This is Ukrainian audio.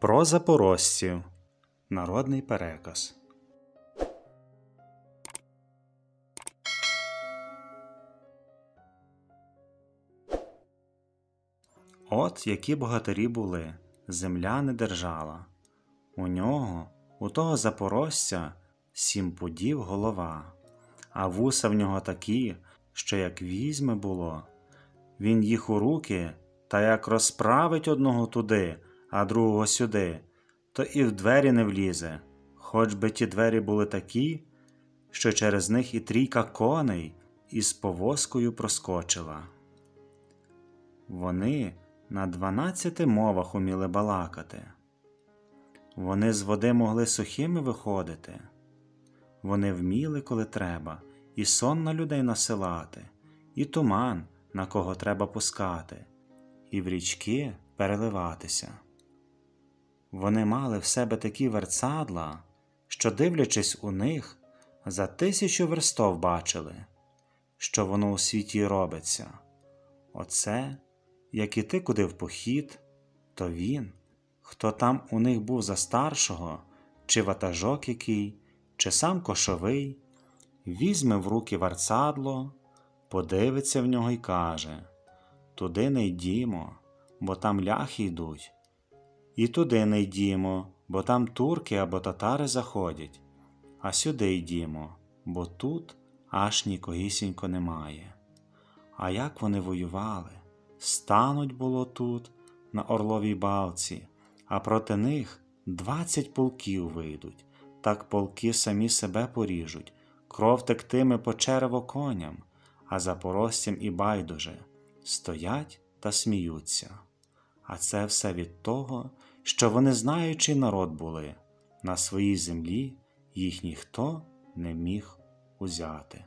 Про запорожців. Народний переказ. От які богатирі були, земля не держала. У нього, у того запорожця, сім пудів голова, а вуса в нього такі, що як візьме було, він їх у руки та як розправить одного туди, а другого сюди, то і в двері не влізе, хоч би ті двері були такі, що через них і трійка коней із повозкою проскочила. Вони на дванадцяти мовах уміли балакати. Вони з води могли сухими виходити. Вони вміли, коли треба, і сон на людей насилати, і туман, на кого треба пускати, і в річки переливатися. Вони мали в себе такі верцадла, що, дивлячись у них, за тисячу верстов бачили, що воно у світі робиться. Оце, як іти куди в похід, то він, хто там у них був за старшого, чи ватажок який, чи сам кошовий, візьме в руки варцадло, подивиться в нього й каже Туди не йдімо, бо там ляхи йдуть, і туди не йдімо, бо там турки або татари заходять, а сюди йдімо, бо тут аж нікогісінько немає. А як вони воювали? Стануть було тут, на Орловій балці, а проти них двадцять полків вийдуть, так полки самі себе поріжуть, кров тектиме по черево коням, а запорожцям і байдуже стоять та сміються. А це все від того, що вони знаючий народ були, на своїй землі їх ніхто не міг узяти.